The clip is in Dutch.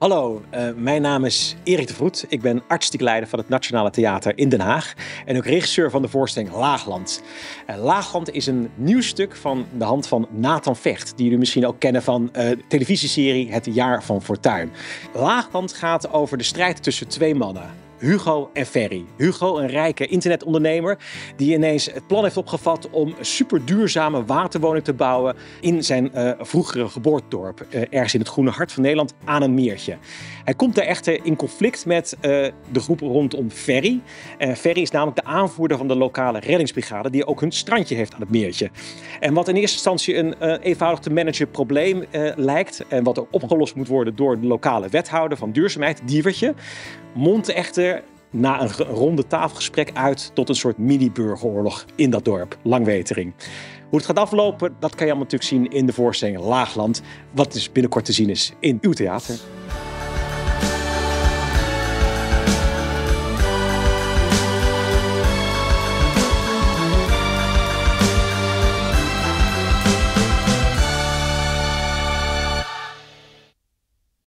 Hallo, uh, mijn naam is Erik de Vroet. Ik ben artistiek leider van het Nationale Theater in Den Haag en ook regisseur van de voorstelling Laagland. Uh, Laagland is een nieuw stuk van de hand van Nathan Vecht, die jullie misschien ook kennen van uh, de televisieserie Het Jaar van Fortuin. Laagland gaat over de strijd tussen twee mannen. Hugo en Ferry. Hugo, een rijke internetondernemer, die ineens het plan heeft opgevat om een super duurzame waterwoning te bouwen in zijn uh, vroegere geboortedorp, uh, ergens in het groene hart van Nederland, aan een meertje. Hij komt daar echter in conflict met uh, de groep rondom Ferry. Ferry is namelijk de aanvoerder van de lokale reddingsbrigade, die ook hun strandje heeft aan het meertje. En wat in eerste instantie een eenvoudig te managen probleem lijkt, en wat er opgelost moet worden door de lokale wethouder van duurzaamheid, Dievertje, mondt echter na een ronde tafelgesprek uit tot een soort mini-burgeroorlog in dat dorp, Langwetering. Hoe het gaat aflopen, dat kan je allemaal natuurlijk zien in de voorstelling Laagland, wat dus binnenkort te zien is in uw theater.